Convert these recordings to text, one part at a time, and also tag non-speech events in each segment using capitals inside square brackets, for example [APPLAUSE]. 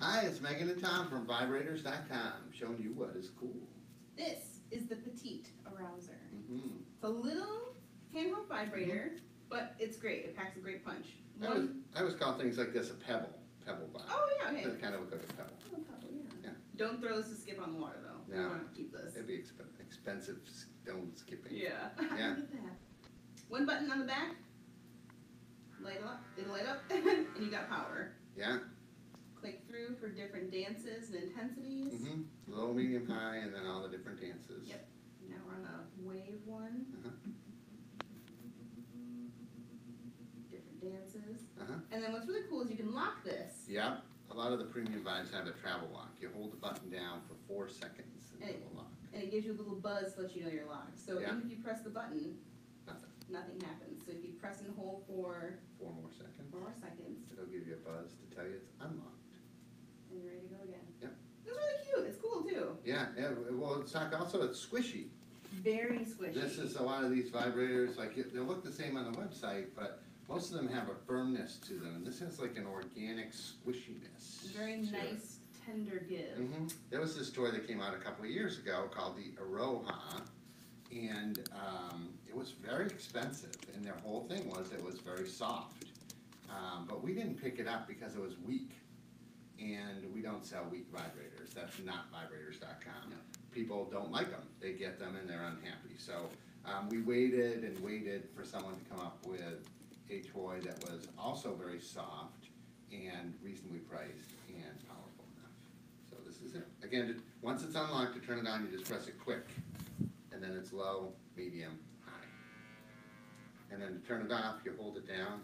Hi, it's Megan and Tom from Vibrators.com, showing you what is cool. This is the petite arouser. Mm -hmm. It's a little handheld vibrator, but it's great. It packs a great punch. I always, I always call things like this a pebble, pebble vibe. oh yeah, okay. It kind of look like a pebble. Oh, probably, yeah. Yeah. Don't throw this to skip on the water though. No. You want to keep this. It'd be exp- expensive stone skipping. Yeah. Yeah. [LAUGHS] Look at that. One button on the back. Light up. It'll light up, [LAUGHS] and you got power. Yeah. For different dances and intensities. hmm Low, medium, high, and then all the different dances. Yep. Now we're on a wave one. Uh-huh. Different dances. Uh-huh. And then what's really cool is you can lock this. Yep. A lot of the premium vibes have a travel lock. You hold the button down for four seconds and it will lock. And it gives you a little buzz to let you know you're locked. So Yeah. even if you press the button, Nothing. nothing happens. So if you press and hold for Four more seconds. four more seconds, It'll give you a buzz to tell you it's unlocked. and you're ready to go again. Yep. It's really cute. It's cool too. Yeah, yeah. Well, it's not, also it's squishy. Very squishy. This is a lot of these vibrators, like, it- they look the same on the website, but most of them have a firmness to them, and this has like an organic squishiness. very to it. nice, tender give. hmm There was this toy that came out a couple of years ago called the Aroha, and um, it was very expensive, and their whole thing was it was very soft. Um, but we didn't pick it up because it was weak, and we don't sell weak vibrators. That's not vibrators.com. No. People don't like them. They get them and they're unhappy. So um, we waited and waited for someone to come up with a toy that was also very soft and reasonably priced and powerful enough. So this is it. Again, once it's unlocked, to turn it on, you just press it quick. And then it's low, medium, high. And then to turn it off, you hold it down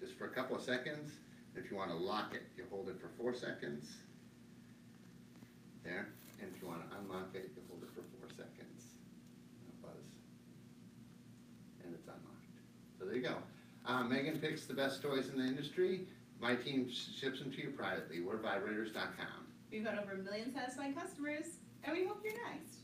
just for a couple of seconds. If you wanna lock it, you hold it for four seconds. There. And if you wanna unlock it, you hold it for four seconds. Buzz. And it's unlocked. So there you go. Uh, Megan picks the best toys in the industry. My team ships them to you privately. We're vibrators.com. We've got over a million satisfied customers, and we hope you're next.